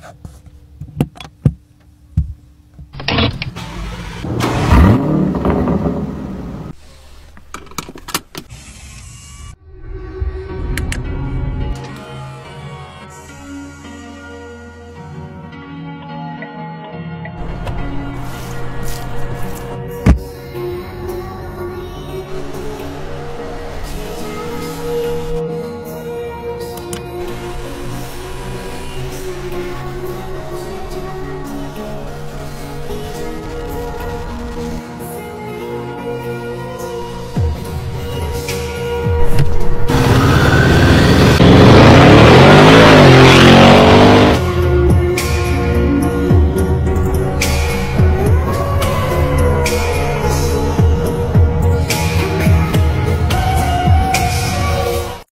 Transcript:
Yeah.